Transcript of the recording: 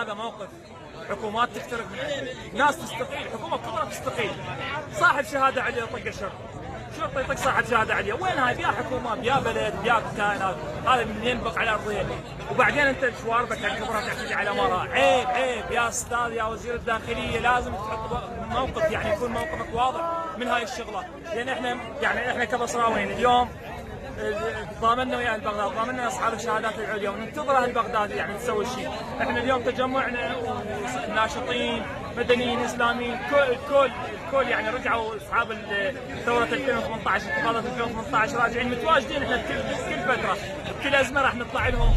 هذا موقف حكومات تفترق ناس تستقيل حكومة كبرى تستقيل. صاحب شهادة عليه طق الشرطة. شرطة يطق صاحب شهادة عليه. وين هاي؟ بيا حكومه بيا بلد بيا كائنات. هذا من ينبق على ارضيه وبعدين أنت شواربك الكبرى تعتدي على مرأة عيب عيب. يا أستاذ يا وزير الداخلية لازم تحط موقف يعني يكون موقفك واضح من هاي الشغله لأن إحنا يعني إحنا كبصراويين اليوم ضامننا ويا البغداد ضامننا أصحاب الشهادات العليا وننتظر أهل بغداد يعني تسوي شيء، إحنا اليوم تجمعنا وناشطين مدنيين إسلاميين كل الكل الكل يعني رجعوا أصحاب ثوره 2018 انتفاضه 2018 راجعين متواجدين إحنا بكل كل فترة بكل أزمة راح نطلع لهم.